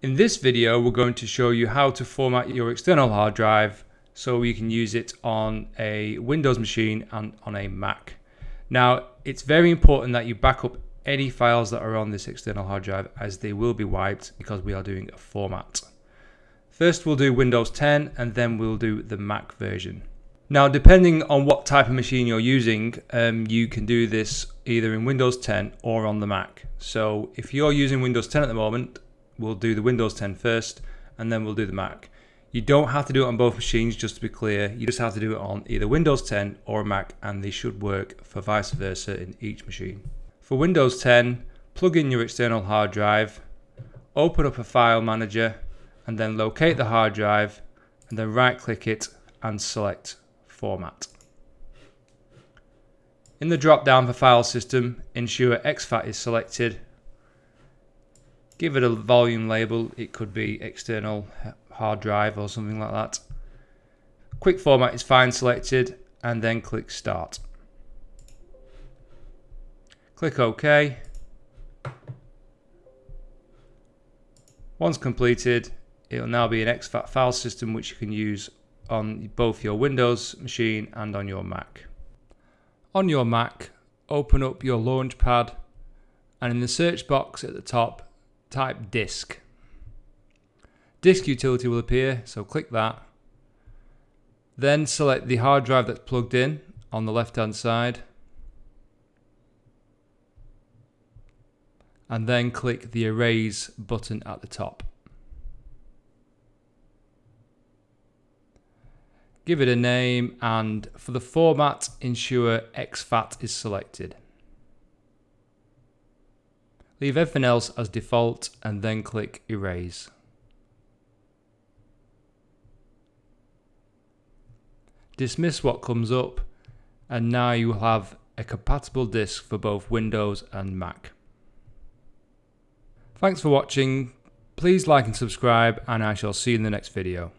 In this video, we're going to show you how to format your external hard drive so you can use it on a Windows machine and on a Mac. Now, it's very important that you back up any files that are on this external hard drive as they will be wiped because we are doing a format. First, we'll do Windows 10 and then we'll do the Mac version. Now, depending on what type of machine you're using, um, you can do this either in Windows 10 or on the Mac. So if you're using Windows 10 at the moment, we'll do the Windows 10 first and then we'll do the Mac. You don't have to do it on both machines, just to be clear. You just have to do it on either Windows 10 or Mac, and they should work for vice versa in each machine. For Windows 10, plug in your external hard drive, open up a file manager, and then locate the hard drive, and then right click it and select Format. In the drop down for File System, ensure exFAT is selected give it a volume label. It could be external hard drive or something like that. Quick format is fine selected and then click start. Click OK. Once completed, it will now be an exFAT file system which you can use on both your Windows machine and on your Mac. On your Mac, open up your Launchpad and in the search box at the top type disk. Disk utility will appear, so click that. Then select the hard drive that's plugged in on the left hand side. And then click the erase button at the top. Give it a name and for the format ensure exFAT is selected. Leave everything else as default and then click erase. Dismiss what comes up and now you will have a compatible disk for both Windows and Mac. Thanks for watching, please like and subscribe and I shall see you in the next video.